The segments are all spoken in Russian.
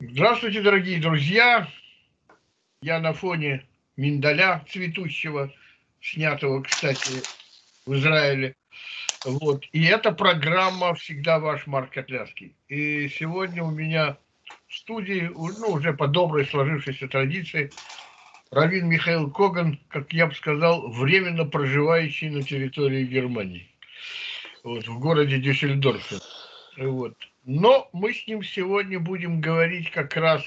Здравствуйте, дорогие друзья! Я на фоне миндаля цветущего, снятого, кстати, в Израиле. Вот. И эта программа «Всегда ваш Марк Котлярский». И сегодня у меня в студии, ну, уже по доброй сложившейся традиции, Равин Михаил Коган, как я бы сказал, временно проживающий на территории Германии. Вот, в городе Дюссельдорфе. Вот. Но мы с ним сегодня будем говорить как раз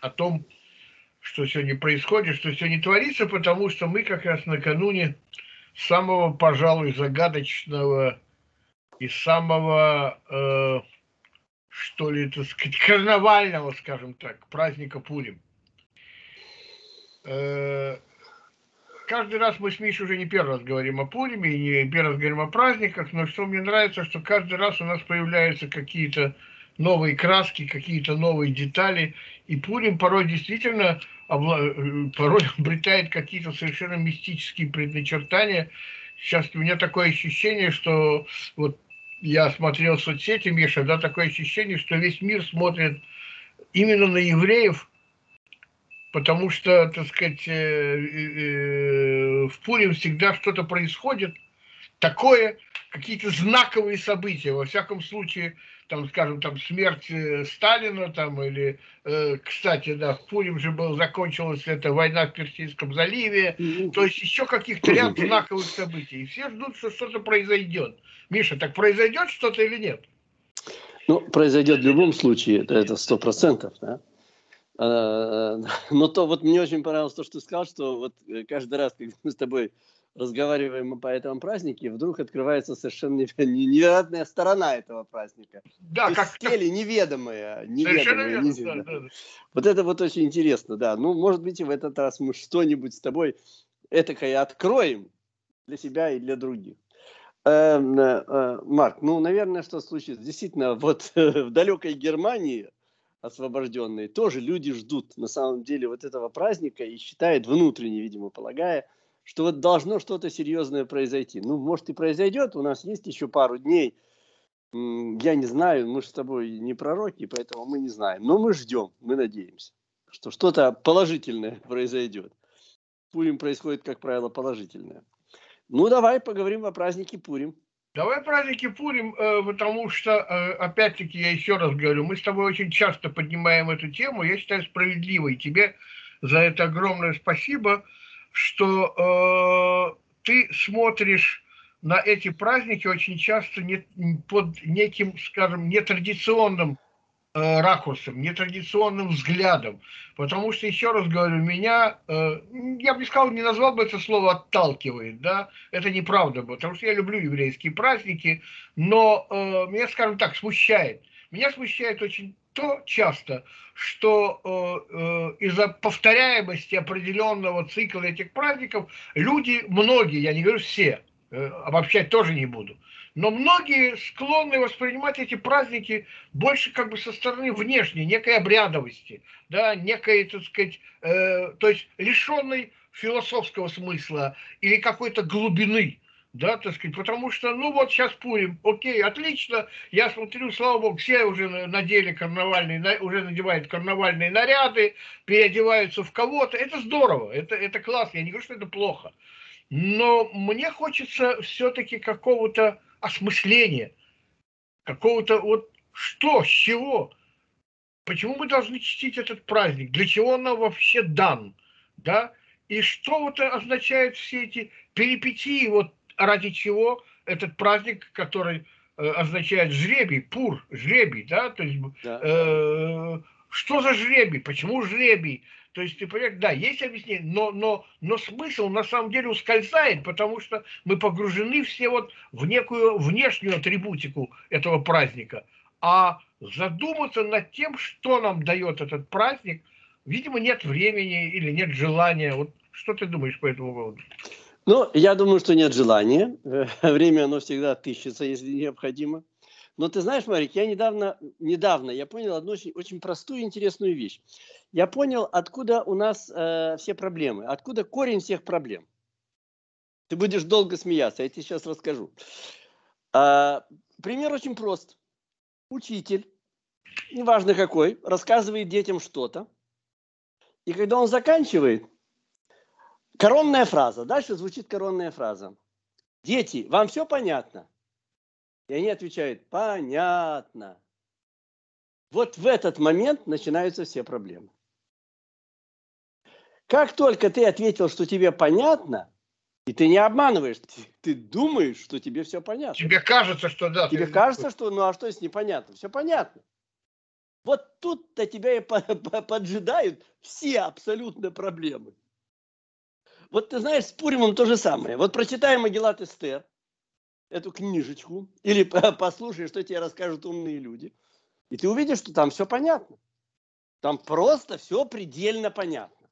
о том, что сегодня происходит, что сегодня творится, потому что мы как раз накануне самого, пожалуй, загадочного и самого, э, что ли, это сказать, карнавального, скажем так, праздника Пурим. Э, каждый раз мы с Мишей уже не первый раз говорим о Пуриме, не первый раз говорим о праздниках, но что мне нравится, что каждый раз у нас появляются какие-то новые краски, какие-то новые детали, и Пурим порой действительно порой обретает какие-то совершенно мистические предначертания. Сейчас у меня такое ощущение, что вот я смотрел соцсети, Миша, да, такое ощущение, что весь мир смотрит именно на евреев, потому что, так сказать, э, э, в Пурим всегда что-то происходит, такое, какие-то знаковые события, во всяком случае, там, скажем, там, смерть э, Сталина, там, или, кстати, да, в Пурим же был, закончилась эта война в Персидском заливе, то есть еще каких-то ряд знаковых событий, и все ждут, что что-то произойдет. Миша, так произойдет что-то или нет? Ну, произойдет в любом случае, это сто процентов, да? А, но то вот мне очень понравилось то, что ты сказал, что вот э, каждый раз, когда мы с тобой разговариваем по этому празднике, вдруг открывается совершенно невероятная сторона этого праздника. Да, как стели неведомая, неведомая. неведомая. Да, да. Вот это вот очень интересно, да. Ну, может быть, и в этот раз мы что-нибудь с тобой этакое откроем для себя и для других. Эм, э, э, Марк, ну, наверное, что случится? Действительно, вот в далекой Германии освобожденные, тоже люди ждут на самом деле вот этого праздника и считают внутренне, видимо, полагая, что вот должно что-то серьезное произойти. Ну, может и произойдет, у нас есть еще пару дней. Я не знаю, мы же с тобой не пророки, поэтому мы не знаем. Но мы ждем, мы надеемся, что что-то положительное произойдет. Пурим происходит, как правило, положительное. Ну, давай поговорим о празднике Пурим. Давай праздники Пурим, э, потому что, э, опять-таки, я еще раз говорю, мы с тобой очень часто поднимаем эту тему, я считаю справедливой. Тебе за это огромное спасибо, что э, ты смотришь на эти праздники очень часто не, под неким, скажем, нетрадиционным ракурсом, нетрадиционным взглядом. Потому что, еще раз говорю, меня, э, я бы не сказал, не назвал бы это слово отталкивает, да, это неправда, потому что я люблю еврейские праздники, но э, меня, скажем так, смущает. Меня смущает очень то часто, что э, э, из-за повторяемости определенного цикла этих праздников люди, многие, я не говорю все, э, обобщать тоже не буду, но многие склонны воспринимать эти праздники больше как бы со стороны внешней, некой обрядовости, да, некой, так сказать, э, то есть лишенной философского смысла или какой-то глубины, да, так сказать, потому что, ну вот сейчас Пурим, окей, отлично, я смотрю, слава богу, все уже надели карнавальные, уже надевают карнавальные наряды, переодеваются в кого-то, это здорово, это, это классно, я не говорю, что это плохо, но мне хочется все-таки какого-то осмысления, какого-то вот что, с чего, почему мы должны чтить этот праздник, для чего он нам вообще дан, да, и что вот означают все эти перипетии, вот ради чего этот праздник, который э, означает жребий, пур, жребий, да, то есть да. Э, что за жребий, почему жребий, то есть, ты понимаешь, да, есть объяснение, но, но, но смысл на самом деле ускользает, потому что мы погружены все вот в некую внешнюю атрибутику этого праздника. А задуматься над тем, что нам дает этот праздник, видимо, нет времени или нет желания. Вот что ты думаешь по этому поводу? Ну, я думаю, что нет желания. Время, оно всегда тыщется, если необходимо. Но ты знаешь, Марик, я недавно, недавно я понял одну очень, очень простую интересную вещь. Я понял, откуда у нас э, все проблемы, откуда корень всех проблем. Ты будешь долго смеяться, я тебе сейчас расскажу. А, пример очень прост. Учитель неважно какой, рассказывает детям что-то. И когда он заканчивает, коронная фраза. Дальше звучит коронная фраза. Дети, вам все понятно? И они отвечают, понятно. Вот в этот момент начинаются все проблемы. Как только ты ответил, что тебе понятно, и ты не обманываешь, ты, ты думаешь, что тебе все понятно. Тебе кажется, что да. Тебе кажется, что ну а что если непонятно? Все понятно. Вот тут-то тебя и поджидают все абсолютно проблемы. Вот ты знаешь, с Пуримом то же самое. Вот прочитай Магеллат Эстер, эту книжечку, или послушай, что тебе расскажут умные люди, и ты увидишь, что там все понятно. Там просто все предельно понятно.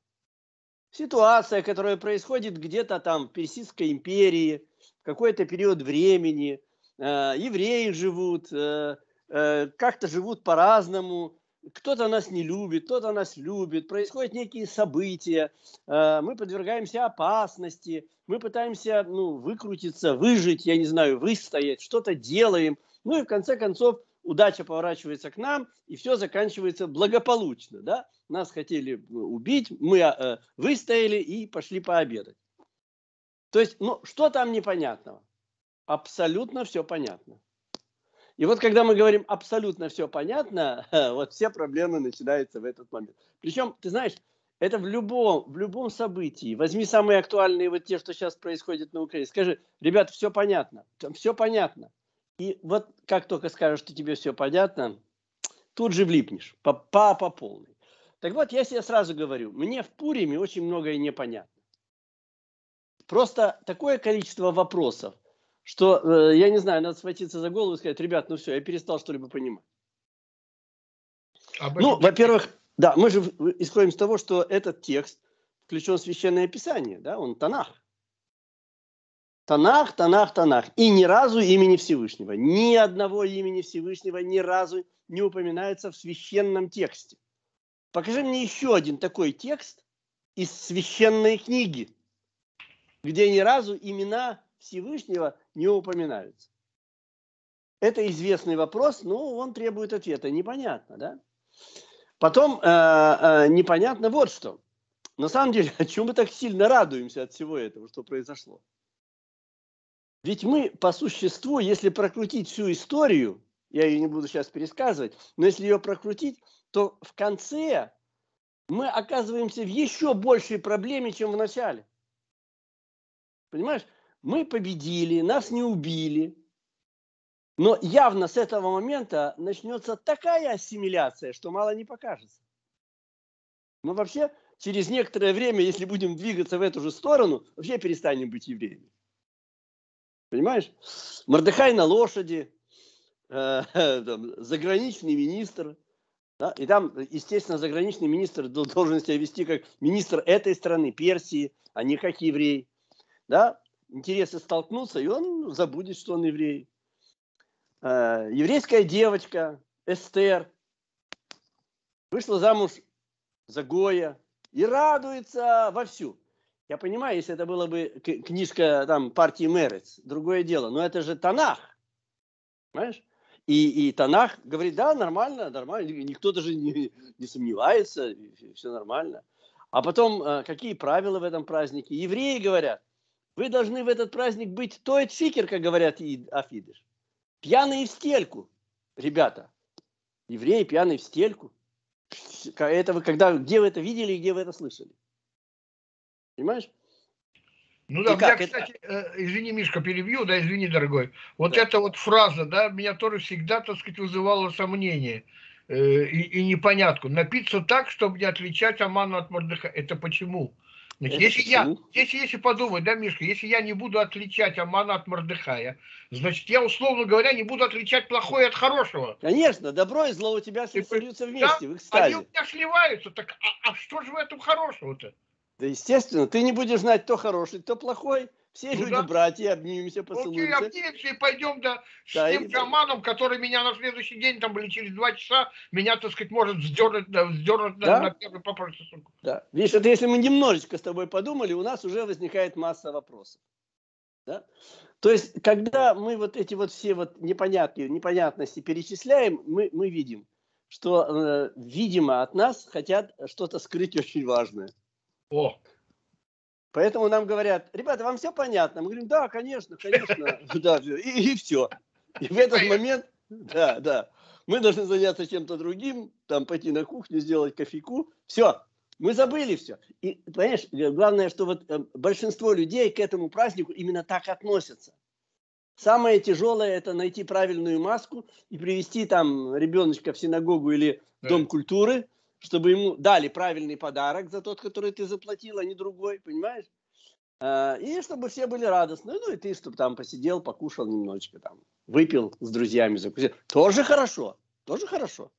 Ситуация, которая происходит где-то там в Персидской империи, какой-то период времени, э, евреи живут, э, э, как-то живут по-разному, кто-то нас не любит, кто-то нас любит, происходят некие события, э, мы подвергаемся опасности, мы пытаемся ну, выкрутиться, выжить, я не знаю, выстоять, что-то делаем. Ну и в конце концов удача поворачивается к нам, и все заканчивается благополучно. Да? Нас хотели ну, убить, мы э, выстояли и пошли пообедать. То есть, ну, что там непонятного? Абсолютно все понятно. И вот когда мы говорим абсолютно все понятно, вот все проблемы начинаются в этот момент. Причем, ты знаешь, это в любом, в любом событии. Возьми самые актуальные вот те, что сейчас происходит на Украине. Скажи, ребят, все понятно, там все понятно. И вот как только скажешь, что тебе все понятно, тут же влипнешь по, по, по полной. Так вот, я себе сразу говорю, мне в Пуриме очень многое непонятно. Просто такое количество вопросов, что, э, я не знаю, надо схватиться за голову и сказать, ребят, ну все, я перестал что-либо понимать. Об ну, во-первых, да, мы же исходим с того, что этот текст включен в Священное Писание, да, он Танах. Танах, Танах, Танах. И ни разу имени Всевышнего, ни одного имени Всевышнего ни разу не упоминается в священном тексте. Покажи мне еще один такой текст из священной книги, где ни разу имена Всевышнего не упоминаются. Это известный вопрос, но он требует ответа. Непонятно, да? Потом э, э, непонятно вот что. На самом деле, о чем мы так сильно радуемся от всего этого, что произошло? Ведь мы по существу, если прокрутить всю историю, я ее не буду сейчас пересказывать, но если ее прокрутить, то в конце мы оказываемся в еще большей проблеме, чем в начале. Понимаешь? Мы победили, нас не убили. Но явно с этого момента начнется такая ассимиляция, что мало не покажется. Мы вообще через некоторое время, если будем двигаться в эту же сторону, вообще перестанем быть евреями. Понимаешь? Мордыхай на лошади, э, там, заграничный министр. Да? И там, естественно, заграничный министр должен себя вести как министр этой страны, Персии, а не как еврей. Да? Интересы столкнутся, и он забудет, что он еврей. Э, еврейская девочка Эстер вышла замуж за Гоя и радуется вовсю. Я понимаю, если это была бы книжка там партии Мерец, другое дело, но это же Танах, понимаешь? И, и Танах говорит, да, нормально, нормально, никто даже не, не сомневается, все нормально. А потом, э, какие правила в этом празднике? Евреи говорят – вы должны в этот праздник быть той фикер, как говорят и Афидыш. Пьяные в стельку, ребята. Евреи пьяные в стельку. Это вы когда, где вы это видели и где вы это слышали? Понимаешь? Ну да, меня, кстати, это? извини, Мишка, перебью, да, извини, дорогой. Вот да. эта вот фраза, да, меня тоже всегда, так сказать, вызывала сомнение э, и, и непонятку. Напиться так, чтобы не отличать Аману от Мордыха. Это почему? Значит, если, я, если, если подумать, да, Мишка, если я не буду отличать Амана от Мордыхая, значит, я, условно говоря, не буду отличать плохое от хорошего. Конечно, добро и зло у тебя создаются вместе, да? в экстазе. Они у меня сливаются, так а, а что же в этом хорошего-то? Да, естественно, ты не будешь знать, кто хороший, кто плохой. Все ну, люди да. братья, обнимемся, поцелуемся. Окей, обнимемся и пойдем да, с да, тем и... шаманом, который меня на следующий день, там были через два часа, меня, так сказать, может вздернуть, вздернуть да? на, первый попросу. Да. Видишь, это если мы немножечко с тобой подумали, у нас уже возникает масса вопросов. Да? То есть, когда мы вот эти вот все вот непонятные, непонятности перечисляем, мы, мы видим, что, э, видимо, от нас хотят что-то скрыть очень важное. О. Поэтому нам говорят, ребята, вам все понятно? Мы говорим, да, конечно, конечно. Да, и, и все. И в этот момент, да, да, мы должны заняться чем-то другим, там пойти на кухню, сделать кофейку. Все, мы забыли все. И, понимаешь, главное, что вот э, большинство людей к этому празднику именно так относятся. Самое тяжелое – это найти правильную маску и привести там ребеночка в синагогу или в дом культуры, чтобы ему дали правильный подарок за тот, который ты заплатил, а не другой, понимаешь? А, и чтобы все были радостны. Ну и ты, чтобы там посидел, покушал немножечко там, выпил с друзьями, закусил. Тоже хорошо, тоже хорошо.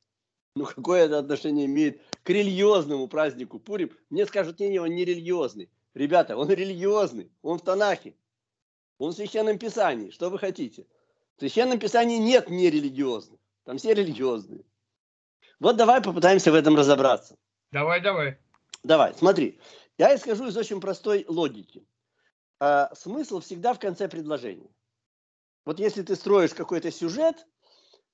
Ну какое это отношение имеет к религиозному празднику Пурим? Мне скажут, не, не, он не религиозный. Ребята, он религиозный, он в Танахе. Он в Священном Писании. Что вы хотите? В Священном Писании нет нерелигиозных. Там все религиозные. Вот давай попытаемся в этом разобраться. Давай, давай. Давай, смотри. Я исхожу из очень простой логики. А, смысл всегда в конце предложения. Вот если ты строишь какой-то сюжет,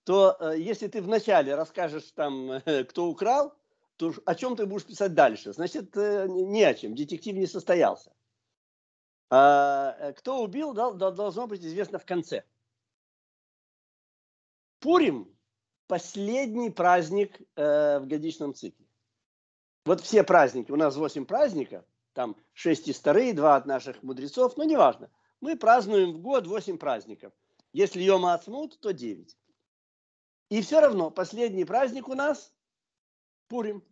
то а, если ты вначале расскажешь там, кто украл, то о чем ты будешь писать дальше? Значит, э, не о чем. Детектив не состоялся. А, э, кто убил, должно быть известно в конце. Пурим – последний праздник э, в годичном цикле. Вот все праздники, у нас 8 праздников, там 6 из старые, 2 от наших мудрецов, но неважно. Мы празднуем в год 8 праздников. Если Йома Ацмут, то 9. И все равно последний праздник у нас Пурим.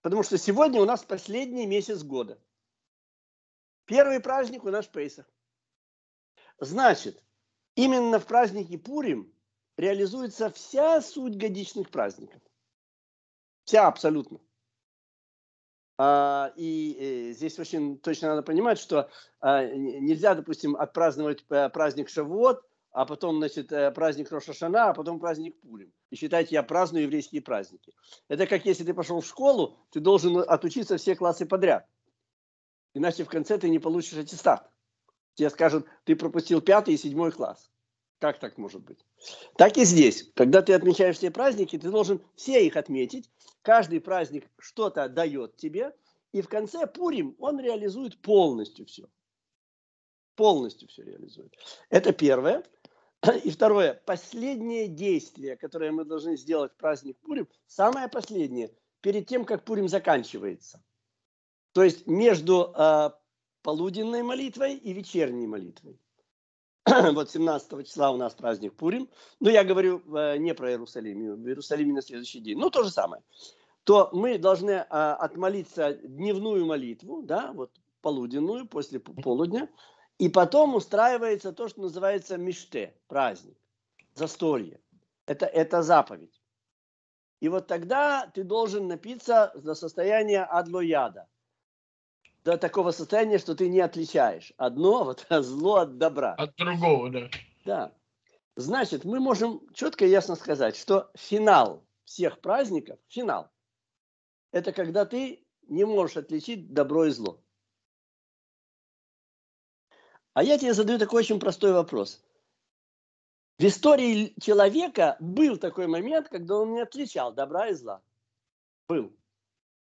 Потому что сегодня у нас последний месяц года – Первый праздник у нас Пейсах. Значит, именно в празднике Пурим реализуется вся суть годичных праздников. Вся абсолютно. А, и, и э, здесь очень точно надо понимать, что а, нельзя, допустим, отпраздновать э, праздник Шавуот, а потом, значит, э, праздник Рошашана, а потом праздник Пурим. И считайте, я праздную еврейские праздники. Это как если ты пошел в школу, ты должен отучиться все классы подряд. Иначе в конце ты не получишь аттестат. Тебе скажут, ты пропустил пятый и седьмой класс. Как так может быть? Так и здесь. Когда ты отмечаешь все праздники, ты должен все их отметить. Каждый праздник что-то дает тебе. И в конце Пурим он реализует полностью все. Полностью все реализует. Это первое. И второе. Последнее действие, которое мы должны сделать в праздник Пурим, самое последнее, перед тем, как Пурим заканчивается – то есть между э, полуденной молитвой и вечерней молитвой. вот 17 числа у нас праздник Пурим. Но я говорю э, не про Иерусалим, в Иерусалиме на следующий день. Ну, то же самое. То мы должны э, отмолиться дневную молитву, да, вот полуденную, после полудня. И потом устраивается то, что называется миште, праздник, застолье. Это, это заповедь. И вот тогда ты должен напиться до состояния адлояда до такого состояния, что ты не отличаешь одно вот, зло от добра. От другого, да. Да. Значит, мы можем четко и ясно сказать, что финал всех праздников, финал, это когда ты не можешь отличить добро и зло. А я тебе задаю такой очень простой вопрос. В истории человека был такой момент, когда он не отличал добра и зла. Был.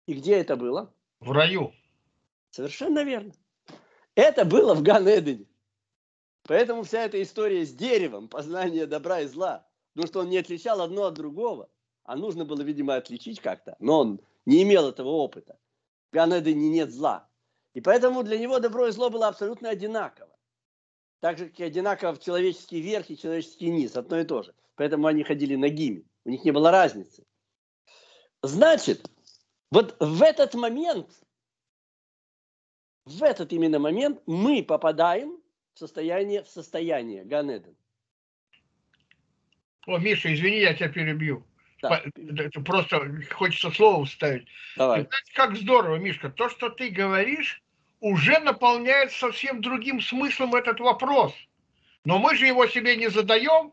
И где это было? В раю. Совершенно верно. Это было в Ган-Эдене. Поэтому вся эта история с деревом, познание добра и зла, потому что он не отличал одно от другого, а нужно было, видимо, отличить как-то, но он не имел этого опыта. В Ган-Эдене нет зла. И поэтому для него добро и зло было абсолютно одинаково. Так же, как и одинаково в человеческий верх и человеческий низ, одно и то же. Поэтому они ходили ногими. У них не было разницы. Значит, вот в этот момент в этот именно момент мы попадаем в состояние, в состояние Ганеден. О, Миша, извини, я тебя перебью. Да. Просто хочется слово вставить. Давай. Знаете, как здорово, Мишка, то, что ты говоришь, уже наполняет совсем другим смыслом этот вопрос. Но мы же его себе не задаем.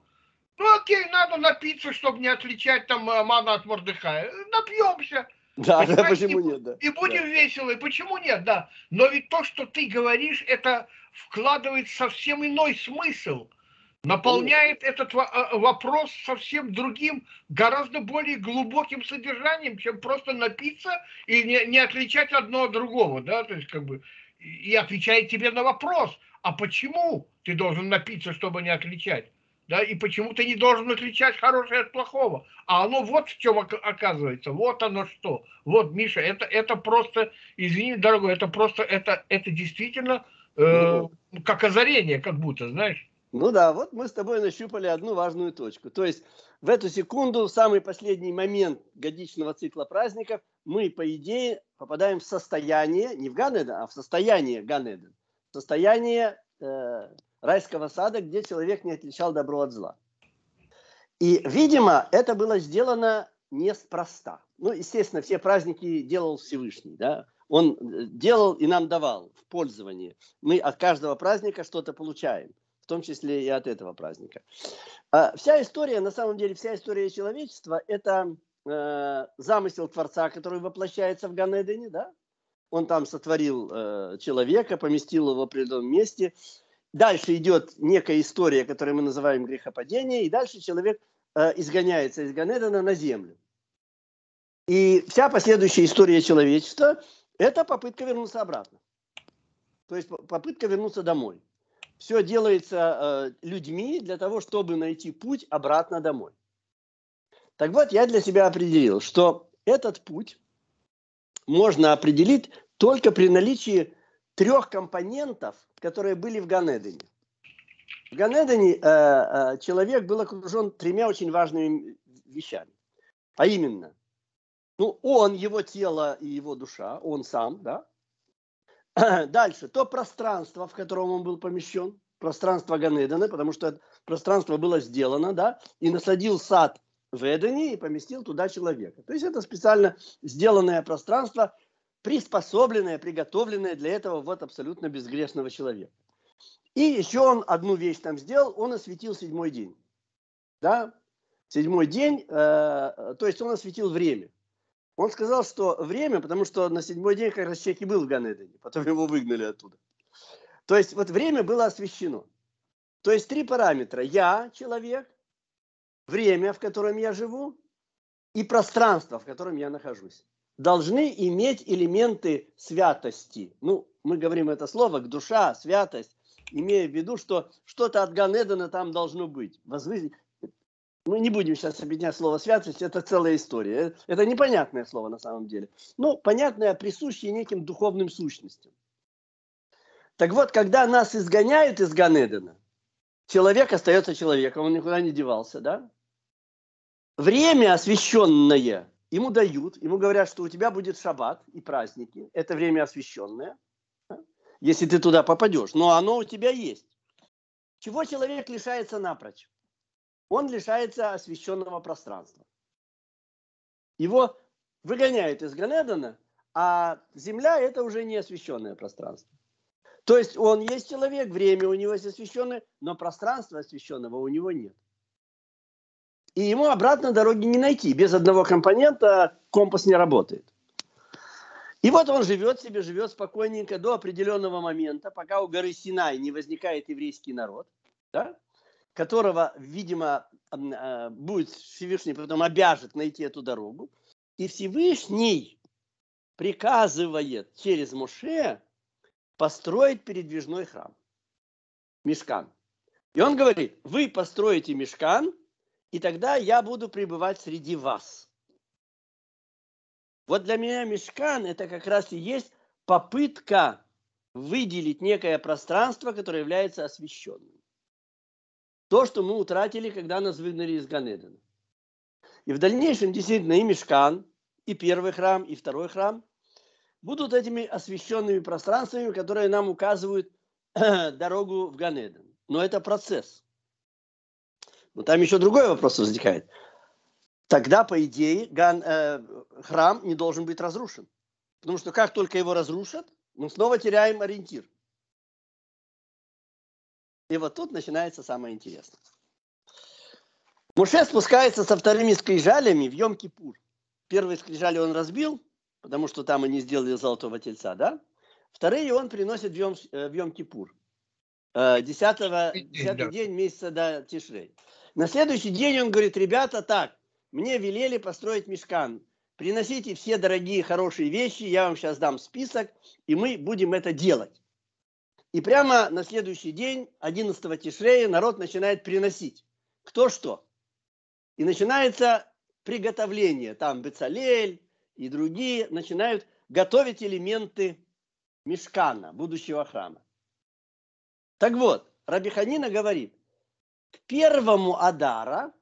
Ну окей, надо напиться, чтобы не отличать там э, мана от Мордыхая. Напьемся. Да, да, почему нет, да. И будем да. весело, и почему нет, да. Но ведь то, что ты говоришь, это вкладывает совсем иной смысл. наполняет этот э, вопрос совсем другим, гораздо более глубоким содержанием, чем просто напиться и не, не отличать одно от другого, да, то есть как бы и отвечает тебе на вопрос, а почему ты должен напиться, чтобы не отличать? Да, и почему ты не должен отличать хорошее от плохого? А оно вот в чем оказывается, вот оно что. Вот, Миша, это, это просто, извини, дорогой, это просто, это, это действительно э, ну, как озарение, как будто, знаешь. Ну да, вот мы с тобой нащупали одну важную точку. То есть в эту секунду, в самый последний момент годичного цикла праздников, мы, по идее, попадаем в состояние, не в Ганеден, а в состояние Ганеден, состояние э, райского сада, где человек не отличал добро от зла. И, видимо, это было сделано неспроста. Ну, естественно, все праздники делал Всевышний, да, он э, делал и нам давал в пользование. Мы от каждого праздника что-то получаем в том числе и от этого праздника. А вся история, на самом деле, вся история человечества – это э, замысел Творца, который воплощается в Ганедене, да? Он там сотворил э, человека, поместил его в определенном месте. Дальше идет некая история, которую мы называем грехопадение, и дальше человек э, изгоняется из Ганедена на землю. И вся последующая история человечества – это попытка вернуться обратно. То есть попытка вернуться домой все делается э, людьми для того, чтобы найти путь обратно домой. Так вот, я для себя определил, что этот путь можно определить только при наличии трех компонентов, которые были в Ганедене. В Ганедене э, э, человек был окружен тремя очень важными вещами. А именно, ну, он, его тело и его душа, он сам, да, Дальше, то пространство, в котором он был помещен, пространство Ганедена, потому что пространство было сделано, да, и насадил сад в Эдене и поместил туда человека. То есть это специально сделанное пространство, приспособленное, приготовленное для этого вот абсолютно безгрешного человека. И еще он одну вещь там сделал, он осветил седьмой день. Да? Седьмой день, э, то есть он осветил время. Он сказал, что время, потому что на седьмой день как раз человек и был в Ганедене, потом его выгнали оттуда. То есть вот время было освещено. То есть три параметра. Я человек, время, в котором я живу, и пространство, в котором я нахожусь. Должны иметь элементы святости. Ну, мы говорим это слово, душа, святость, имея в виду, что что-то от Ганедена там должно быть. Возвы мы не будем сейчас объединять слово святость, это целая история. Это непонятное слово на самом деле. Но понятное, присущее неким духовным сущностям. Так вот, когда нас изгоняют из Ганедена, человек остается человеком, он никуда не девался, да? Время освященное ему дают, ему говорят, что у тебя будет шаббат и праздники, это время освященное, если ты туда попадешь, но оно у тебя есть. Чего человек лишается напрочь? он лишается освященного пространства. Его выгоняют из Ганедана, а земля это уже не освященное пространство. То есть он есть человек, время у него есть освященное, но пространства освященного у него нет. И ему обратно дороги не найти. Без одного компонента компас не работает. И вот он живет себе, живет спокойненько до определенного момента, пока у горы Синай не возникает еврейский народ. Да? которого, видимо, а, будет Всевышний потом обяжет найти эту дорогу. И Всевышний приказывает через Моше построить передвижной храм. Мешкан. И он говорит, вы построите мешкан, и тогда я буду пребывать среди вас. Вот для меня мешкан это как раз и есть попытка выделить некое пространство, которое является освященным. То, что мы утратили, когда нас выгнали из Ганедена. И в дальнейшем действительно и Мешкан, и первый храм, и второй храм будут этими освященными пространствами, которые нам указывают дорогу в Ганеден. Но это процесс. Но там еще другой вопрос возникает. Тогда, по идее, Ган, э, храм не должен быть разрушен. Потому что как только его разрушат, мы снова теряем ориентир. И вот тут начинается самое интересное. Муше спускается со вторыми скрижалями в Йом-Кипур. Первые скрижали он разбил, потому что там они сделали золотого тельца, да? Вторые он приносит в Йом, э, в Йом-Кипур. 10, 10 да. день месяца до Тишрей. На следующий день он говорит, ребята, так, мне велели построить мешкан. Приносите все дорогие, хорошие вещи, я вам сейчас дам список, и мы будем это делать. И прямо на следующий день, 11 Тишрея, народ начинает приносить. Кто что. И начинается приготовление. Там Бецалель и другие начинают готовить элементы мешкана, будущего храма. Так вот, Рабиханина говорит, к первому Адара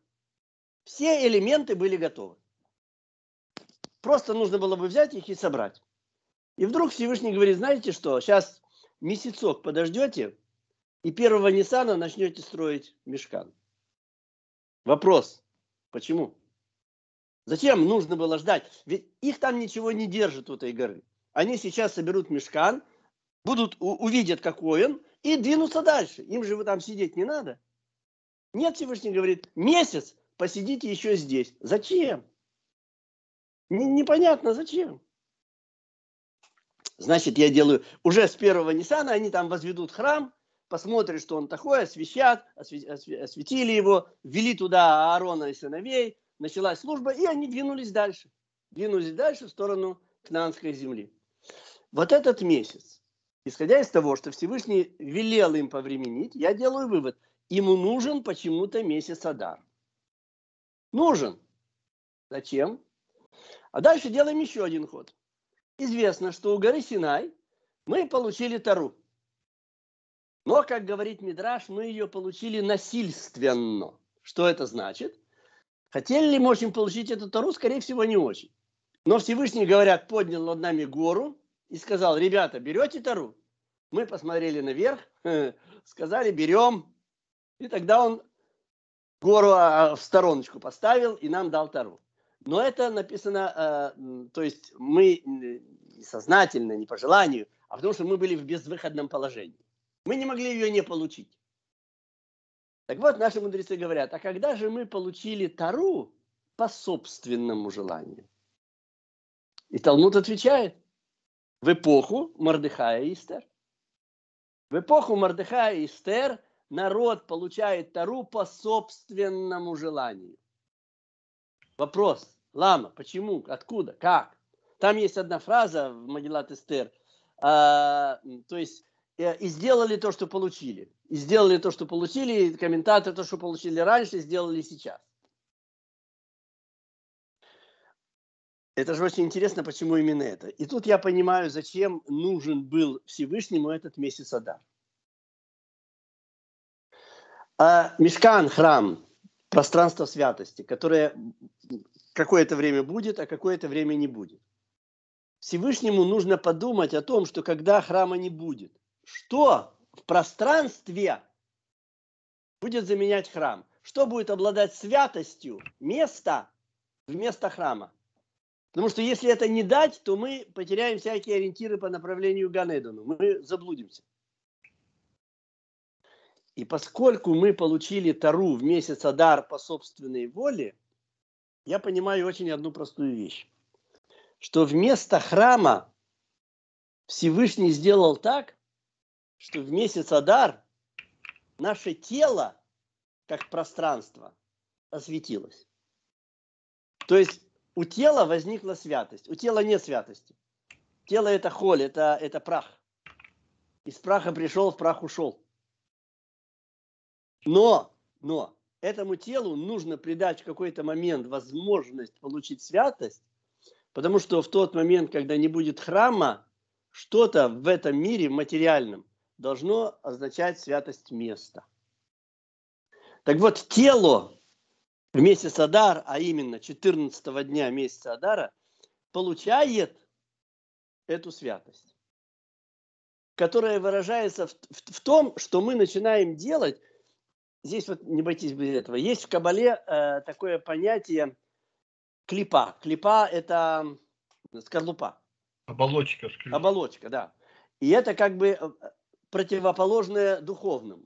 все элементы были готовы. Просто нужно было бы взять их и собрать. И вдруг Всевышний говорит, знаете что, сейчас месяцок подождете, и первого Ниссана начнете строить мешкан. Вопрос, почему? Зачем нужно было ждать? Ведь их там ничего не держит у этой горы. Они сейчас соберут мешкан, будут увидят, какой он, и двинутся дальше. Им же вы там сидеть не надо. Нет, Всевышний говорит, месяц посидите еще здесь. Зачем? Непонятно зачем. Значит, я делаю уже с первого Ниссана, они там возведут храм, посмотрят, что он такой, освещат, осветили его, ввели туда Аарона и сыновей, началась служба, и они двинулись дальше. Двинулись дальше в сторону Кнаанской земли. Вот этот месяц, исходя из того, что Всевышний велел им повременить, я делаю вывод, ему нужен почему-то месяц Адар. Нужен. Зачем? А дальше делаем еще один ход. Известно, что у горы Синай мы получили Тару. Но, как говорит Мидраш, мы ее получили насильственно. Что это значит? Хотели ли мы очень получить эту Тару? Скорее всего, не очень. Но Всевышний, говорят, поднял над нами гору и сказал, ребята, берете Тару? Мы посмотрели наверх, сказали, берем. И тогда он гору а, в стороночку поставил и нам дал Тару. Но это написано, э, то есть мы сознательно, не по желанию, а потому что мы были в безвыходном положении. Мы не могли ее не получить. Так вот, наши мудрецы говорят, а когда же мы получили Тару по собственному желанию? И Талмуд отвечает, в эпоху Мордыхая и Эстер. В эпоху Мордыхая и Эстер народ получает Тару по собственному желанию. Вопрос, лама, почему, откуда, как? Там есть одна фраза в Магеллат Эстер, а, то есть э, и сделали то, что получили. И сделали то, что получили, и комментаторы то, что получили раньше, сделали сейчас. Это же очень интересно, почему именно это. И тут я понимаю, зачем нужен был Всевышнему этот месяц Адар. А Мешкан, храм, пространство святости, которое какое-то время будет, а какое-то время не будет. Всевышнему нужно подумать о том, что когда храма не будет, что в пространстве будет заменять храм? Что будет обладать святостью места вместо храма? Потому что если это не дать, то мы потеряем всякие ориентиры по направлению Ганедону. Мы заблудимся. И поскольку мы получили Тару в месяц Адар по собственной воле, я понимаю очень одну простую вещь что вместо храма Всевышний сделал так, что в месяц Адар наше тело, как пространство, осветилось. То есть у тела возникла святость. У тела нет святости. Тело это холь, это, это прах. Из праха пришел, в прах ушел. Но, но этому телу нужно придать в какой-то момент возможность получить святость, Потому что в тот момент, когда не будет храма, что-то в этом мире материальном должно означать святость места. Так вот, тело в месяц Адар, а именно 14 дня месяца Адара, получает эту святость, которая выражается в, в, в том, что мы начинаем делать, здесь вот не бойтесь без этого, есть в Кабале э, такое понятие клипа. Клипа – это скорлупа. Оболочка. Скорлупа. Оболочка, да. И это как бы э, противоположное духовному.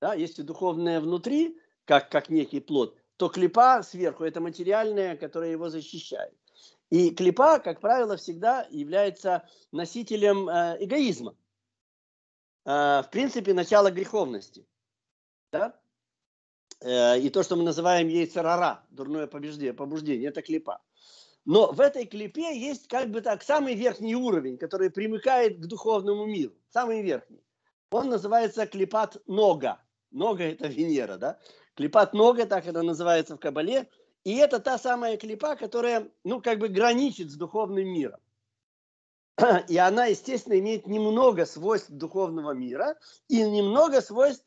Да, если духовное внутри, как, как некий плод, то клипа сверху – это материальное, которое его защищает. И клипа, как правило, всегда является носителем э, эгоизма. э, в принципе, начало греховности. Да? Э, и то, что мы называем яйцерара, дурное побеждение, побуждение, это клипа. Но в этой клипе есть как бы так самый верхний уровень, который примыкает к духовному миру. Самый верхний. Он называется клипат нога. Нога это Венера, да? Клипат нога, так это называется в Кабале. И это та самая клипа, которая, ну, как бы граничит с духовным миром. И она, естественно, имеет немного свойств духовного мира и немного свойств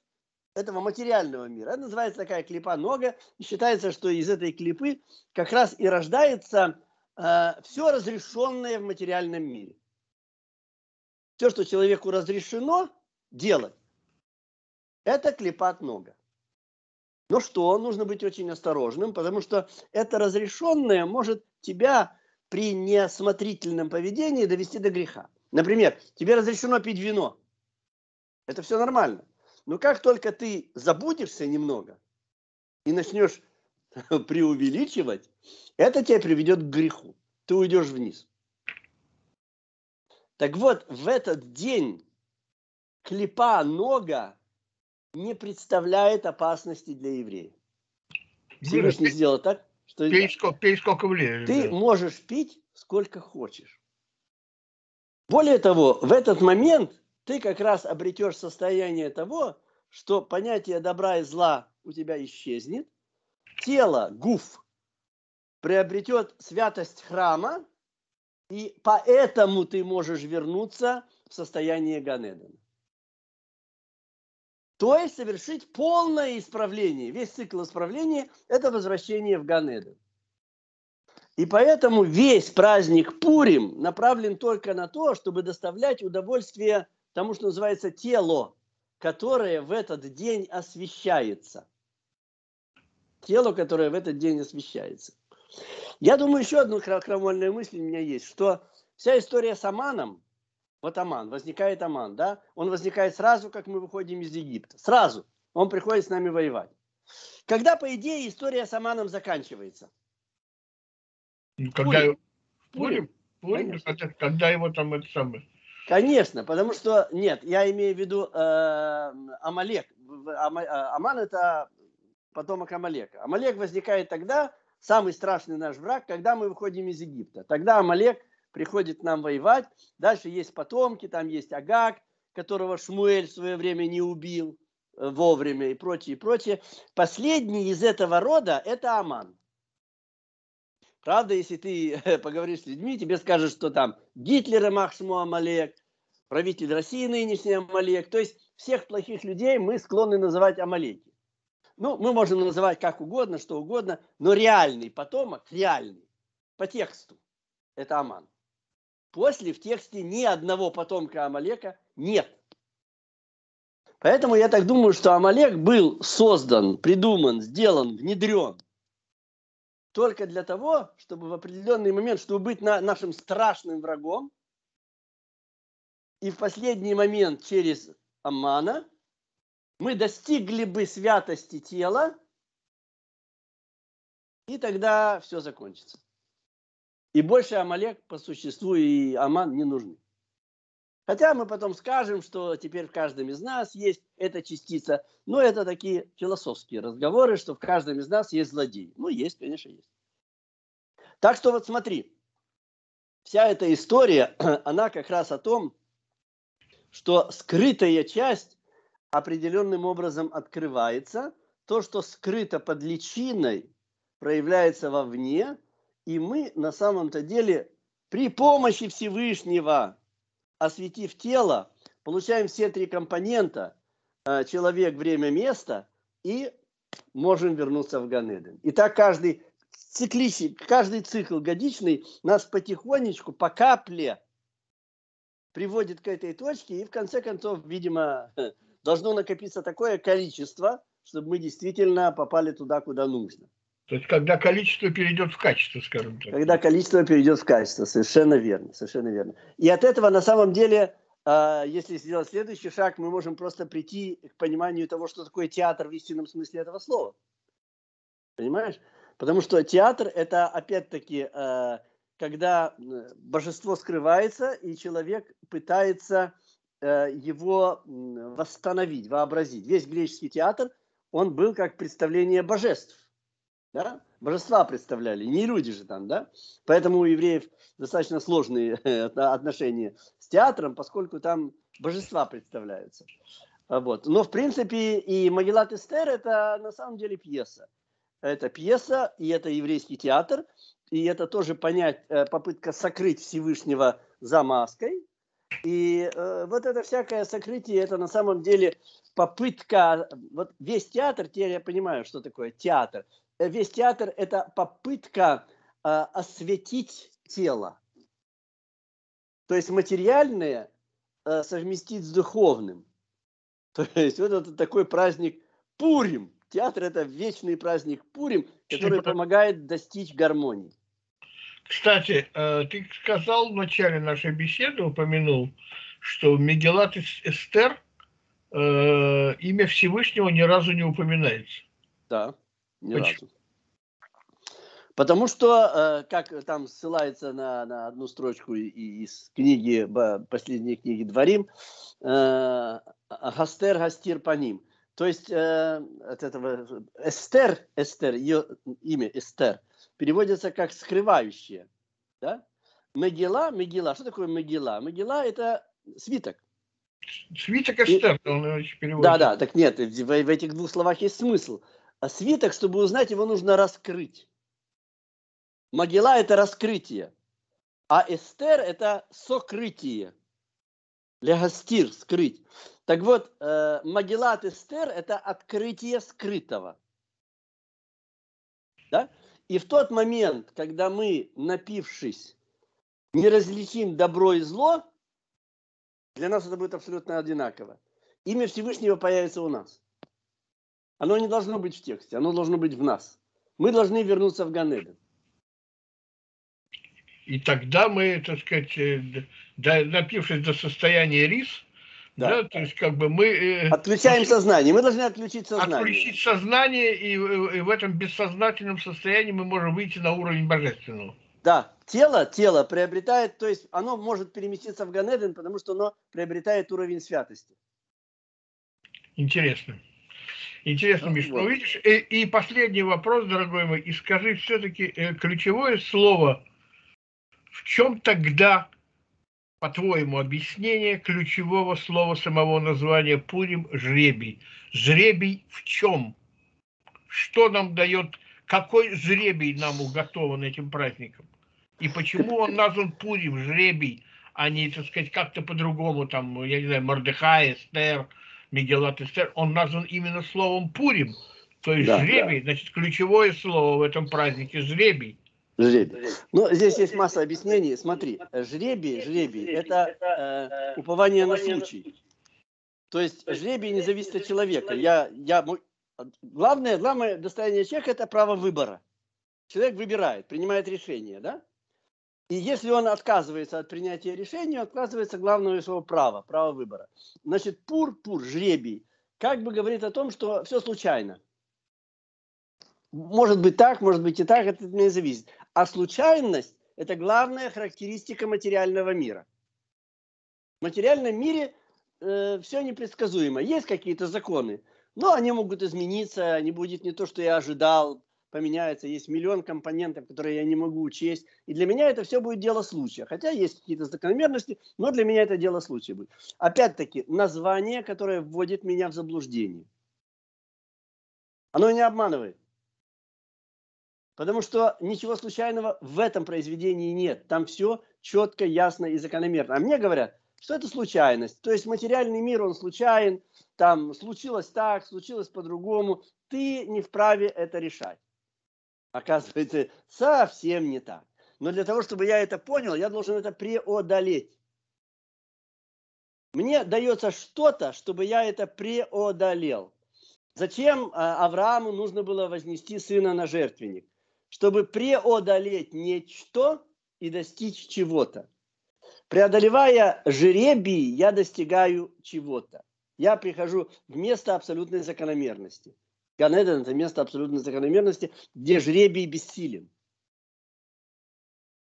этого материального мира. Это называется такая клипа нога. И считается, что из этой клипы как раз и рождается э, все разрешенное в материальном мире. Все, что человеку разрешено делать, это клипат нога. Но что, нужно быть очень осторожным, потому что это разрешенное может тебя при неосмотрительном поведении довести до греха. Например, тебе разрешено пить вино. Это все нормально. Но как только ты забудешься немного и начнешь преувеличивать, это тебя приведет к греху. Ты уйдешь вниз. Так вот, в этот день клепа нога не представляет опасности для еврея. Всевышний сделал так, что пей сколько, пей сколько влезет. Ты да. можешь пить сколько хочешь. Более того, в этот момент ты как раз обретешь состояние того, что понятие добра и зла у тебя исчезнет, тело, гуф, приобретет святость храма, и поэтому ты можешь вернуться в состояние Ганедена. То есть совершить полное исправление. Весь цикл исправления – это возвращение в Ганеден. И поэтому весь праздник Пурим направлен только на то, чтобы доставлять удовольствие тому, что называется тело, которое в этот день освещается. Тело, которое в этот день освещается. Я думаю, еще одна крамольная мысль у меня есть, что вся история с Аманом – вот Аман, возникает Аман, да? Он возникает сразу, как мы выходим из Египта. Сразу. Он приходит с нами воевать. Когда, по идее, история с Аманом заканчивается? Ну, когда Пурим. Пурим? Пурим, когда, когда его там это самое... Конечно, потому что, нет, я имею в виду э, Амалек. Ама, Аман это потомок Амалека. Амалек возникает тогда, самый страшный наш враг, когда мы выходим из Египта. Тогда Амалек приходит нам воевать. Дальше есть потомки, там есть Агак, которого Шмуэль в свое время не убил э, вовремя и прочее, и прочее. Последний из этого рода – это Аман. Правда, если ты поговоришь с людьми, тебе скажут, что там Гитлер и Махшму Амалек, правитель России нынешний Амалек. То есть всех плохих людей мы склонны называть Амалеки. Ну, мы можем называть как угодно, что угодно, но реальный потомок, реальный, по тексту, это Аман. После в тексте ни одного потомка Амалека нет. Поэтому я так думаю, что Амалек был создан, придуман, сделан, внедрен только для того, чтобы в определенный момент, чтобы быть на, нашим страшным врагом, и в последний момент через Амана мы достигли бы святости тела, и тогда все закончится. И больше Амалек по существу и Аман не нужны. Хотя мы потом скажем, что теперь в каждом из нас есть эта частица. Но это такие философские разговоры, что в каждом из нас есть злодей. Ну, есть, конечно, есть. Так что вот смотри, вся эта история, она как раз о том, что скрытая часть определенным образом открывается. То, что скрыто под личиной, проявляется вовне – и мы на самом-то деле при помощи Всевышнего, осветив тело, получаем все три компонента э, человек, время, место и можем вернуться в Ганеден. И так каждый цикличный, каждый цикл годичный нас потихонечку, по капле приводит к этой точке, и в конце концов, видимо, должно накопиться такое количество, чтобы мы действительно попали туда, куда нужно. То есть, когда количество перейдет в качество, скажем так. Когда количество перейдет в качество, совершенно верно, совершенно верно. И от этого, на самом деле, а, если сделать следующий шаг, мы можем просто прийти к пониманию того, что такое театр в истинном смысле этого слова. Понимаешь? Потому что театр – это, опять-таки, а, когда божество скрывается, и человек пытается э, его восстановить, вообразить. Весь греческий театр, он был как представление божеств. Да? Божества представляли, не люди же там, да? Поэтому у евреев достаточно сложные отношения с театром, поскольку там божества представляются. Вот. Но, в принципе, и Магеллат Эстер – это на самом деле пьеса. Это пьеса, и это еврейский театр, и это тоже понять, э, попытка сокрыть Всевышнего за маской. И э, вот это всякое сокрытие, это на самом деле попытка, вот весь театр, теперь я понимаю, что такое театр. Весь театр – это попытка э, осветить тело. То есть материальное э, совместить с духовным. То есть вот это такой праздник Пурим. Театр – это вечный праздник Пурим, который помогает достичь гармонии. Кстати, э, ты сказал в начале нашей беседы, упомянул, что Мегелат Эстер э, имя Всевышнего ни разу не упоминается. Да, ни Почему? разу. Потому что, э, как там ссылается на, на одну строчку из книги, последней книги Дворим, Гастер Гастир по ним. То есть э, от этого Эстер, Эстер, ее имя Эстер, переводится как скрывающее. Да? Мегила, Мегила. Что такое Мегила? Мегила – это свиток. Свиток Эстер, И. Да, да, так нет, в, в этих двух словах есть смысл. А свиток, чтобы узнать, его нужно раскрыть. Могила – это раскрытие, а Эстер – это сокрытие. Легастир – скрыть. Так вот, э, Магеллат Эстер – это открытие скрытого. Да? И в тот момент, когда мы, напившись, не различим добро и зло, для нас это будет абсолютно одинаково. Имя Всевышнего появится у нас. Оно не должно быть в тексте, оно должно быть в нас. Мы должны вернуться в Ганеден. И тогда мы, так сказать, э, напившись до состояния рис, да. да, то есть как бы мы... Э, Отключаем сознание, мы должны отключить сознание. Отключить сознание, и, и в этом бессознательном состоянии мы можем выйти на уровень божественного. Да, тело, тело приобретает, то есть оно может переместиться в Ганеден, потому что оно приобретает уровень святости. Интересно. Интересно, Миш. Вот. Ну, видишь, и, и последний вопрос, дорогой мой, и скажи все-таки э, ключевое слово, в чем тогда по-твоему, объяснение ключевого слова самого названия Пурим – жребий. Жребий в чем? Что нам дает, какой жребий нам уготован этим праздником? И почему он назван Пурим, жребий, а не, так сказать, как-то по-другому, там, я не знаю, Мордыхай, Эстер, Мегелат Эстер, он назван именно словом Пурим. То есть да, жребий, да. значит, ключевое слово в этом празднике – жребий. Жребий. Ну, здесь есть масса объяснений. Смотри, жребий, жребий – это э, упование на случай. То есть жребий не зависит от человека. Я, я, главное, главное достояние человека – это право выбора. Человек выбирает, принимает решение, да? И если он отказывается от принятия решения, отказывается главного своего права, право выбора. Значит, пур-пур, жребий, как бы говорит о том, что все случайно. Может быть так, может быть и так, это не зависит. А случайность – это главная характеристика материального мира. В материальном мире э, все непредсказуемо. Есть какие-то законы, но они могут измениться, не будет не то, что я ожидал, поменяется. Есть миллион компонентов, которые я не могу учесть. И для меня это все будет дело случая. Хотя есть какие-то закономерности, но для меня это дело случая будет. Опять-таки, название, которое вводит меня в заблуждение. Оно не обманывает. Потому что ничего случайного в этом произведении нет. Там все четко, ясно и закономерно. А мне говорят, что это случайность. То есть материальный мир, он случайен, там случилось так, случилось по-другому. Ты не вправе это решать. Оказывается, совсем не так. Но для того, чтобы я это понял, я должен это преодолеть. Мне дается что-то, чтобы я это преодолел. Зачем а, Аврааму нужно было вознести сына на жертвенник? чтобы преодолеть нечто и достичь чего-то. Преодолевая жеребий, я достигаю чего-то. Я прихожу в место абсолютной закономерности. Ганеден – это место абсолютной закономерности, где жребий бессилен.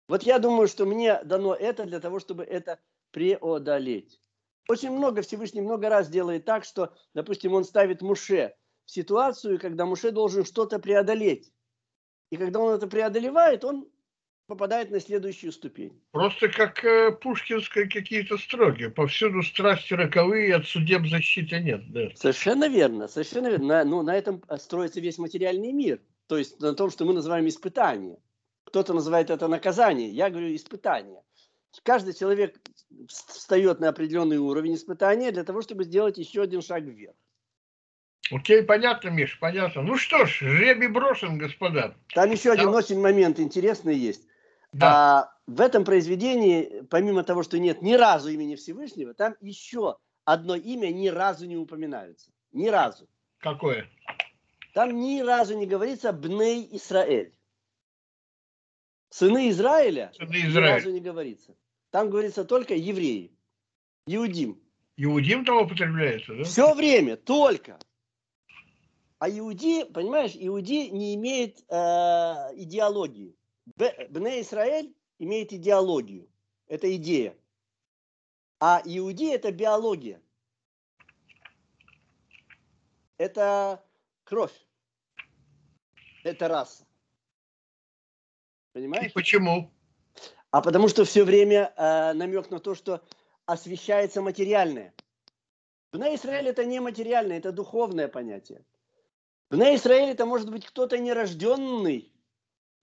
Вот я думаю, что мне дано это для того, чтобы это преодолеть. Очень много Всевышний много раз делает так, что, допустим, он ставит Муше в ситуацию, когда Муше должен что-то преодолеть. И когда он это преодолевает, он попадает на следующую ступень. Просто как э, пушкинские какие-то строги. Повсюду страсти роковые, от судеб защиты нет. Да. Совершенно верно. Совершенно верно. На, ну, на этом строится весь материальный мир. То есть на том, что мы называем испытание. Кто-то называет это наказание. Я говорю испытание. Каждый человек встает на определенный уровень испытания для того, чтобы сделать еще один шаг вверх. Окей, понятно, Миш, понятно. Ну что ж, жребий брошен, господа. Там еще один очень момент интересный есть. Да. А, в этом произведении, помимо того, что нет ни разу имени Всевышнего, там еще одно имя ни разу не упоминается. Ни разу. Какое? Там ни разу не говорится Бней Исраэль. Сыны Израиля Сыны Израиля. ни разу не говорится. Там говорится только евреи. Иудим. Иудим там употребляется, да? Все время, только. А Иуди, понимаешь, Иуди не имеет э, идеологии. Бне Израиль имеет идеологию. Это идея. А Иуди это биология. Это кровь. Это раса. Понимаешь? И почему? А потому что все время э, намек на то, что освещается материальное. Бне Израиль это не материальное, это духовное понятие. Бне Израиль это может быть кто-то нерожденный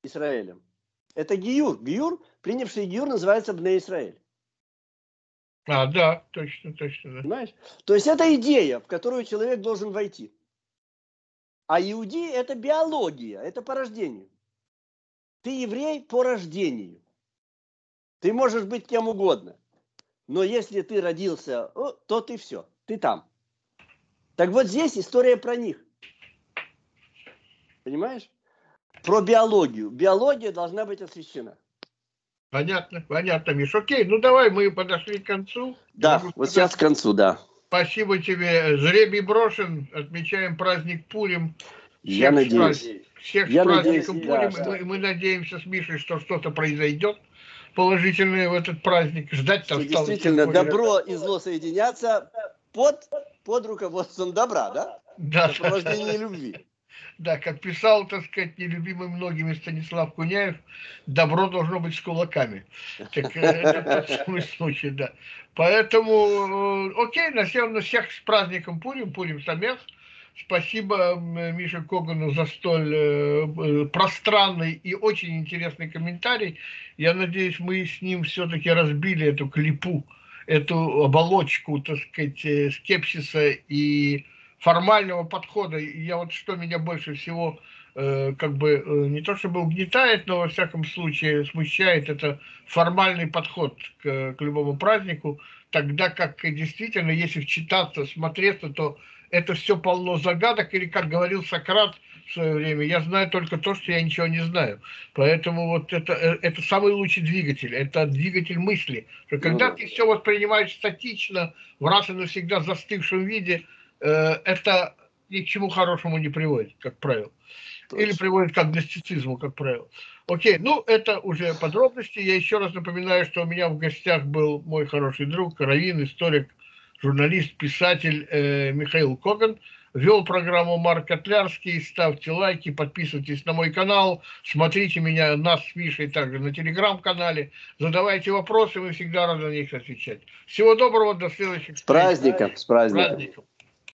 Израилем. Это Гиюр. Гиюр, принявший Гиюр, называется Бне Израиль. А, да, точно, точно. Да. Понимаешь? То есть это идея, в которую человек должен войти. А иуди – это биология, это по рождению. Ты еврей по рождению. Ты можешь быть кем угодно. Но если ты родился, то ты все, ты там. Так вот здесь история про них. Понимаешь? Про биологию. Биология должна быть освещена. Понятно, понятно, Миш. Окей, ну давай, мы подошли к концу. Да, вот сейчас к концу, да. Спасибо тебе. Жребий брошен. Отмечаем праздник Пулем. Всех Я надеюсь. Всех Я с праздником надеюсь, Пулем. Да, мы, мы надеемся с Мишей, что что-то произойдет положительное в этот праздник. Ждать там стало. Действительно, добро и зло соединятся под, под руководством добра, да? Да. Сопровождение любви. Да, как писал, так сказать, нелюбимый многими Станислав Куняев, добро должно быть с кулаками. Так э, это тот самый случай, да. Поэтому, э, окей, на всех, на всех с праздником Пурим, Пурим Самех. Спасибо Мише Когану за столь э, пространный и очень интересный комментарий. Я надеюсь, мы с ним все-таки разбили эту клипу, эту оболочку, так сказать, скепсиса и формального подхода. Я вот что меня больше всего э, как бы э, не то чтобы угнетает, но во всяком случае смущает, это формальный подход к, к любому празднику, тогда как действительно, если вчитаться, смотреться, то это все полно загадок, или, как говорил Сократ в свое время, я знаю только то, что я ничего не знаю. Поэтому вот это, э, это самый лучший двигатель, это двигатель мысли. Что когда ну, ты все воспринимаешь статично, в раз и навсегда застывшем виде, это ни к чему хорошему не приводит, как правило. Точно. Или приводит к агностицизму, как правило. Окей, ну это уже подробности. Я еще раз напоминаю, что у меня в гостях был мой хороший друг, раввин, историк, журналист, писатель э, Михаил Коган. Вел программу Марк Котлярский. Ставьте лайки, подписывайтесь на мой канал. Смотрите меня, нас с Мишей также на телеграм-канале. Задавайте вопросы, мы всегда рады на них отвечать. Всего доброго, до следующих встреч. С праздником, с праздником. праздником.